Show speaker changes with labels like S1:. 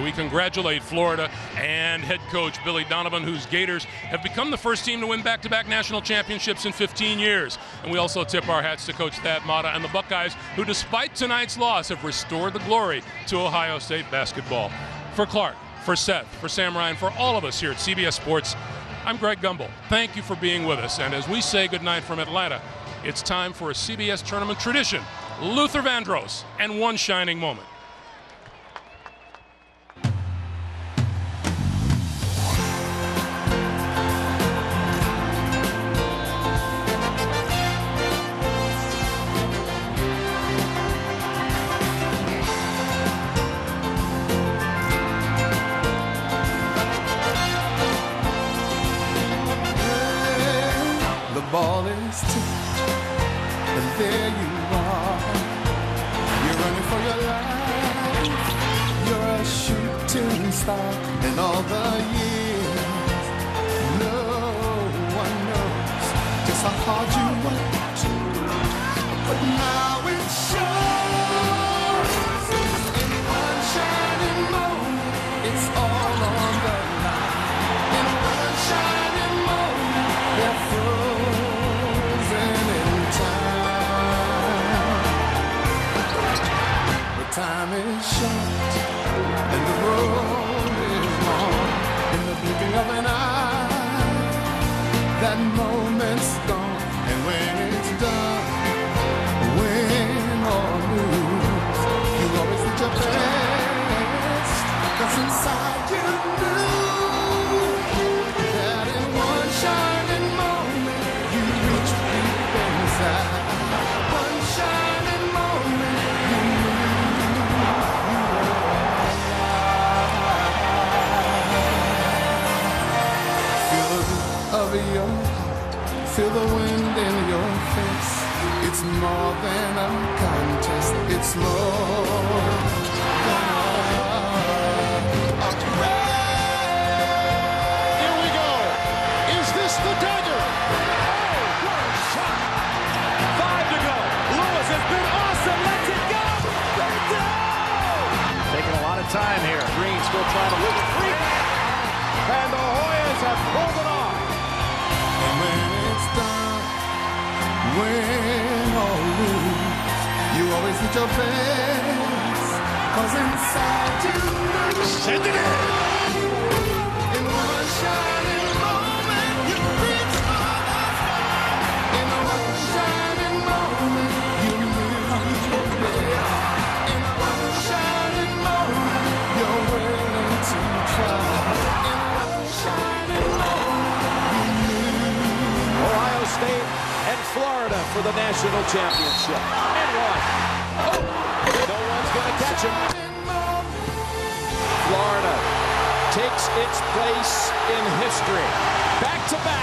S1: We congratulate Florida and head coach Billy Donovan, whose Gators have become the first team to win back to back national championships in 15 years. And we also tip our hats to Coach Thad Matta and the Buckeyes, who, despite tonight's loss, have restored the glory to Ohio State basketball. For Clark, for Seth, for Sam Ryan, for all of us here at CBS Sports, I'm Greg Gumbel. Thank you for being with us. And as we say goodnight from Atlanta, it's time for a CBS tournament tradition Luther Vandross and one shining moment.
S2: There you are. You're running for your life. You're a shooting star, and all the years, no one knows just how hard you worked. But now it shows. Time is short and the road is long. In the blinking of an eye, that moment's gone. Feel the wind in your face. It's more than a contest, it's more than a, a
S3: Here we go. Is this the
S2: you your best. Cause inside you know
S3: Send it in.
S2: in one shining moment you reach for the sky. In one shining moment you you In one shining moment you're willing to try. In one shining moment.
S3: Ohio State and Florida for the national championship. And one. No one's going to catch him. Florida takes its place in history. Back to back